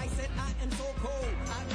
I said I am so cold. I